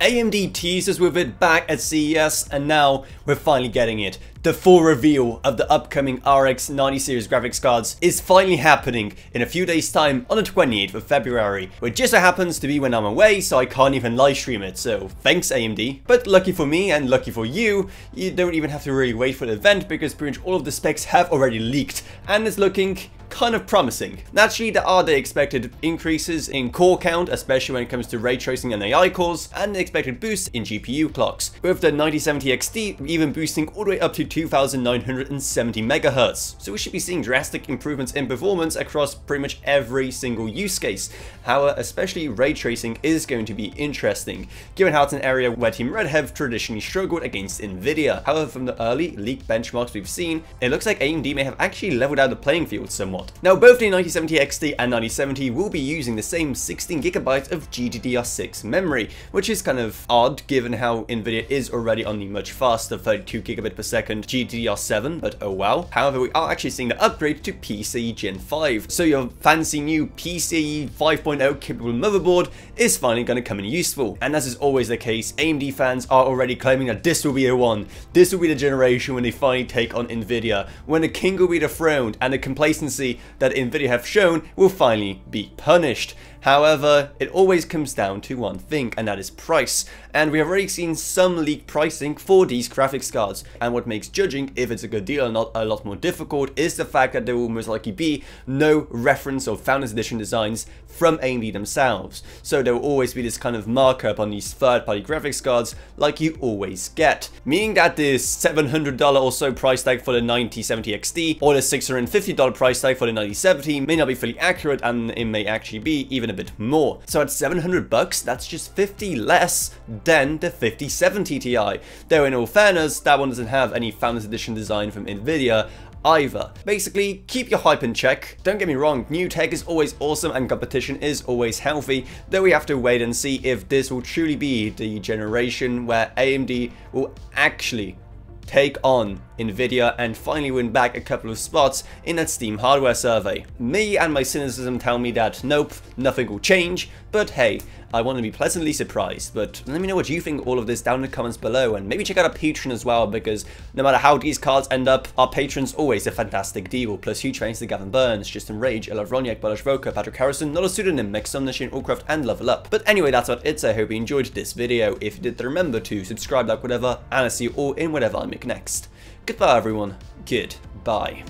AMD teased us with it back at CES and now we're finally getting it. The full reveal of the upcoming RX 90 series graphics cards is finally happening in a few days time on the 28th of February, which just so happens to be when I'm away so I can't even live stream it, so thanks AMD. But lucky for me and lucky for you, you don't even have to really wait for the event because pretty much all of the specs have already leaked and it's looking kind of promising. Naturally, there are the expected increases in core count, especially when it comes to ray tracing and AI cores, and the expected boost in GPU clocks, with the 9070 XT even boosting all the way up to 2970 MHz. So we should be seeing drastic improvements in performance across pretty much every single use case. However, especially ray tracing is going to be interesting, given how it's an area where Team Red have traditionally struggled against Nvidia. However, from the early leaked benchmarks we've seen, it looks like AMD may have actually leveled out the playing field somewhat Now both the 9070 XT and 9070 will be using the same 16GB of GDDR6 memory, which is kind of odd given how Nvidia is already on the much faster 32GB per second GDDR7, but oh well. However, we are actually seeing the upgrade to PCIe Gen 5, so your fancy new PCIe 5.0 capable motherboard is finally going to come in useful. And as is always the case, AMD fans are already claiming that this will be the one, this will be the generation when they finally take on Nvidia, when the king will be dethroned and the complacency that Nvidia have shown will finally be punished. However, it always comes down to one thing, and that is price. And we have already seen some leaked pricing for these graphics cards. And what makes judging if it's a good deal or not a lot more difficult is the fact that there will most likely be no reference or Founders Edition designs from AMD themselves. So there will always be this kind of markup on these third-party graphics cards like you always get. Meaning that this $700 or so price tag for the 9070 XT or the $650 price tag for the 9070 may not be fully accurate and it may actually be even a bit more. So at 700 bucks, that's just 50 less than the 5070 Ti. Though in all fairness, that one doesn't have any Founders Edition design from Nvidia, either. Basically, keep your hype in check. Don't get me wrong, new tech is always awesome and competition is always healthy, though we have to wait and see if this will truly be the generation where AMD will actually take on Nvidia and finally win back a couple of spots in that Steam hardware survey. Me and my cynicism tell me that nope, nothing will change, but hey, I want to be pleasantly surprised. But let me know what you think all of this down in the comments below, and maybe check out our Patreon as well, because no matter how these cards end up, our Patreon's always a fantastic deal. Plus huge thanks to Gavin Burns, Justen Rage, Ela Wroniak, Bartosz Welke, Patrick Harrison, not a pseudonym, Mix Omniscient, Allcraft, and Level Up. But anyway, that's about it. So I hope you enjoyed this video. If you did, remember to subscribe, like whatever, and I'll see you all in whatever I make next. Goodbye everyone. Goodbye.